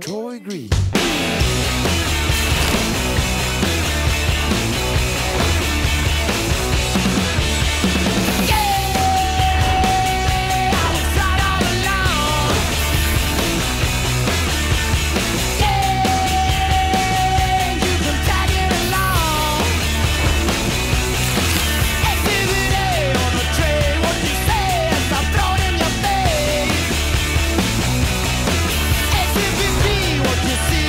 Troy Green. You see